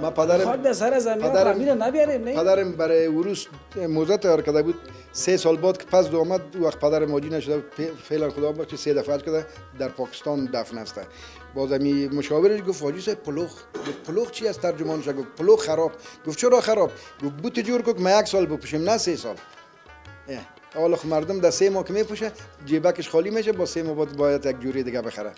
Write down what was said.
ما پدرم در سر زمین پدرم میره نبیاریم نه؟ پدرم برای وروس موزه تیار کرده بود سه سال بعد که پس آمد وقت پدر ماجی نشده فعلا خدا بخش سه دفعه کرده در پاکستان دفن است. باز می مشاورش گفت واجی سه پلوخ گفت پلوخ چی است ترجمانش گفت پلوخ خراب. گفت چرا خراب؟ گفت بوت جور کو ما یک سال بپوشیم نه سه سال. حالا خب مردم در سه ماه که میپوشه جیبکش خالی میشه با سه ماه باید یک جوری دیگه بخره.